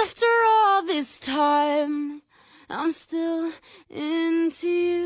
After all this time, I'm still into you.